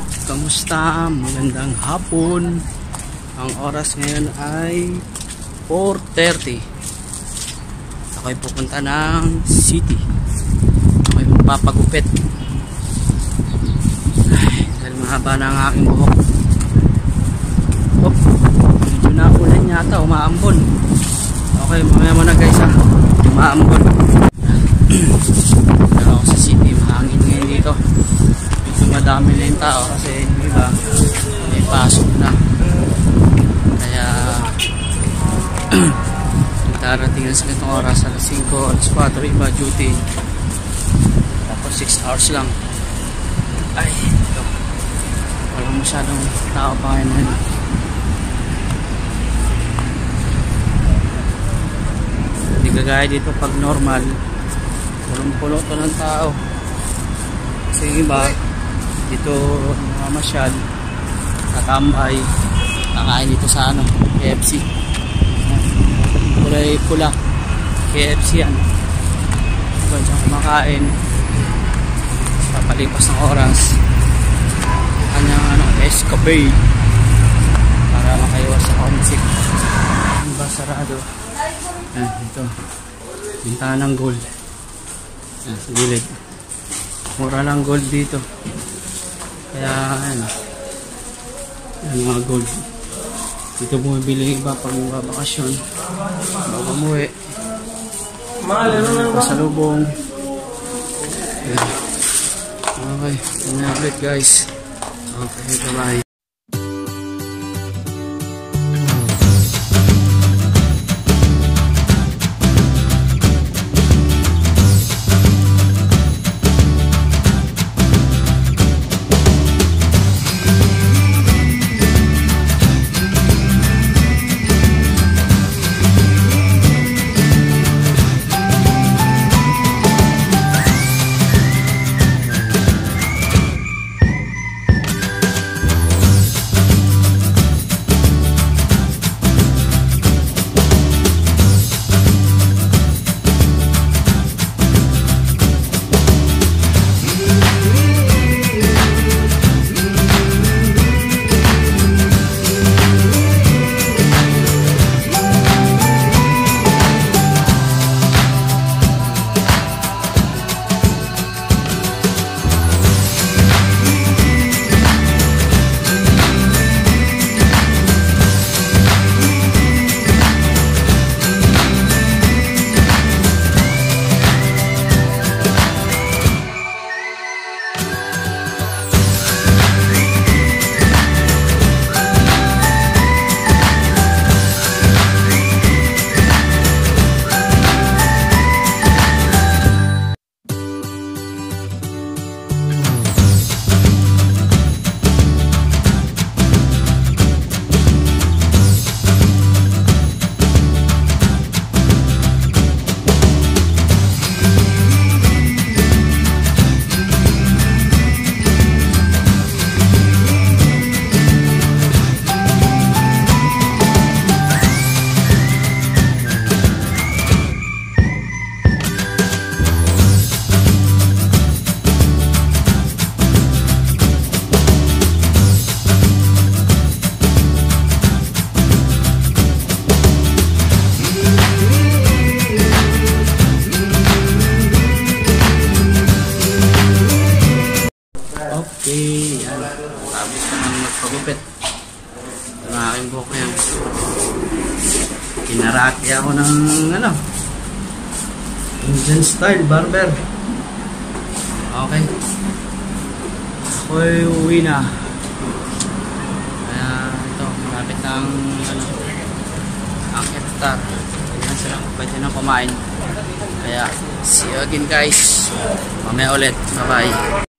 up? Kamusta? Magandang hapon. Ang oras ngayon ay 4.30. Ako'y pupunta ng city. Ako'y magpapagupit. Ay, dahil mahaba na ang aking buhok. Oh, medyo na ulan yata. Umaambon. Okay, mamaya muna guys ha. Umaambon. darating na sa ganitong oras alas 5, alas 4 iba duty. Tapos 6 hours lang. Ay ito. Walang masyadong tao pa ngayon hindi kagaya dito pag normal. Walang pulo to ng tao. Kasi iba dito namamasyal nakambay kakain dito sa ano KFC kulay pula. KFC yan. Diba dyan kumakain. Sa palipas ng oras. Kanyang ano escapade para makaiwas sa homesick. Ang ba sarado eh ito. Bintahan ng gold. Yan sa gilid. Mura lang gold dito. Kaya, ano, yung mga gold. Dito bumibili iba pag babakasyon. Bago umuwi. Pasalubong. Okay, tingnan ulit guys. Okay, bye-bye. Okay, yan. Tapos nang magpagupit. Ang aking buhok yan. Kinaraki ako ng ano, Indian style barber. Okay. Ako'y uwi na. Kaya ito, malapit ng ano, ang hektar. Ganyan sila, pwede na kumain. Kaya, see you again guys. Mamaya ulit. Bye-bye.